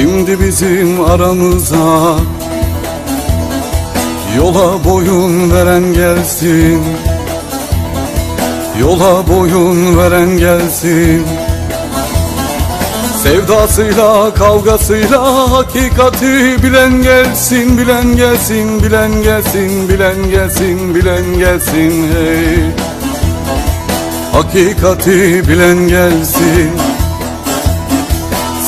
Şimdi bizim aramıza Yola boyun veren gelsin. Yola boyun veren gelsin. Sevdasıyla kavgasıyla hakikati bilen gelsin bilen gelsin bilen gelsin bilen gelsin bilen gelsin hey. Hakikati bilen gelsin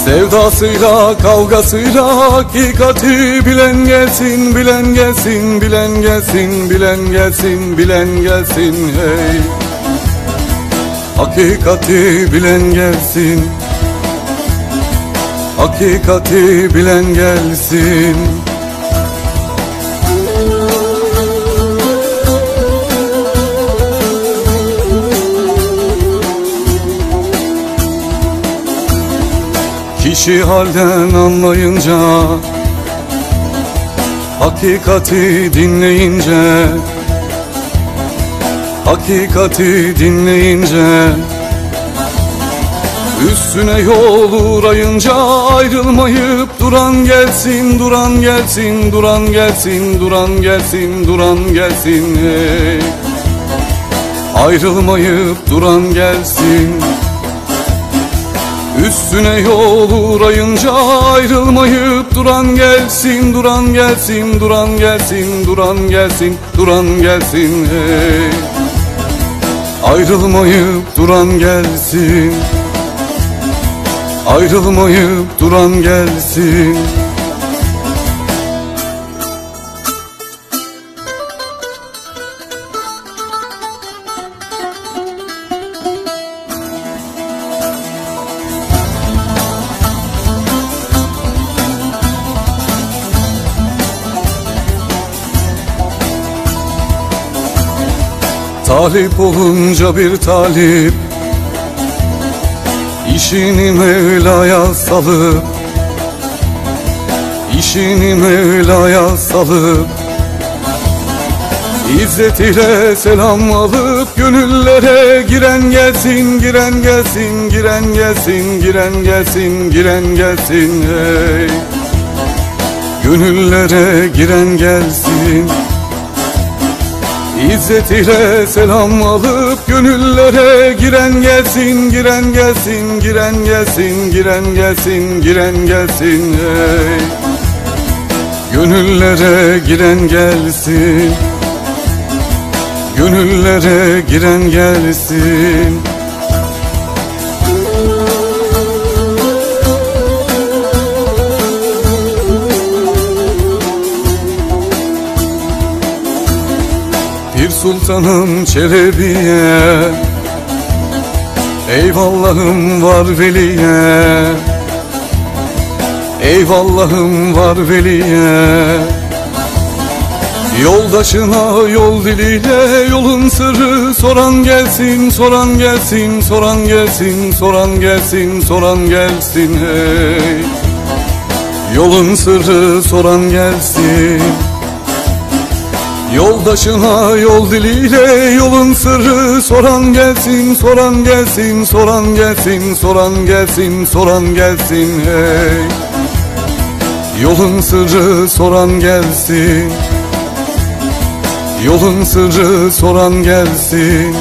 Sevdasıyla kavgasıyla hakikati bilen gelsin bilen gelsin bilen gelsin bilen gelsin bilen gelsin hey. Hakikati bilen gelsin. Hakikati bilen gelsin Kişi halden anlayınca Hakikati dinleyince Hakikati dinleyince Üstüne yol uğrayınca ayrılmayıp duran gelsin, duran gelsin, duran gelsin, duran gelsin, duran gelsin. Hey. Ayrılmayıp duran gelsin. Üstüne yol uğrayınca ayrılmayıp duran gelsin, duran gelsin, duran gelsin, duran gelsin, duran gelsin. Hey. Ayrılmayıp duran gelsin. Ayrılmayıp duran gelsin Talip olunca bir talip İşini Mevla'ya salıp İşini Mevla'ya salıp İzzet ile selam alıp Gönüllere giren gelsin Giren gelsin Giren gelsin Giren gelsin Giren gelsin hey. Gönüllere giren gelsin İzzet ile selam alıp gönüllere giren gelsin, giren gelsin, giren gelsin, giren gelsin, giren gelsin hey. Gönüllere giren gelsin, gönüllere giren gelsin. Sultanım Çelebi'ye Eyvallahım var veliye Eyvallahım var veliye Yoldaşına yol diliyle yolun sırrı soran gelsin, soran gelsin, soran gelsin, soran gelsin, soran gelsin hey. Yolun sırrı soran gelsin. Yoldaşına yol diliyle yolun sırrı soran gelsin, soran gelsin, soran gelsin, soran gelsin, soran gelsin hey. Yolun sırrı soran gelsin. Yolun sırrı soran gelsin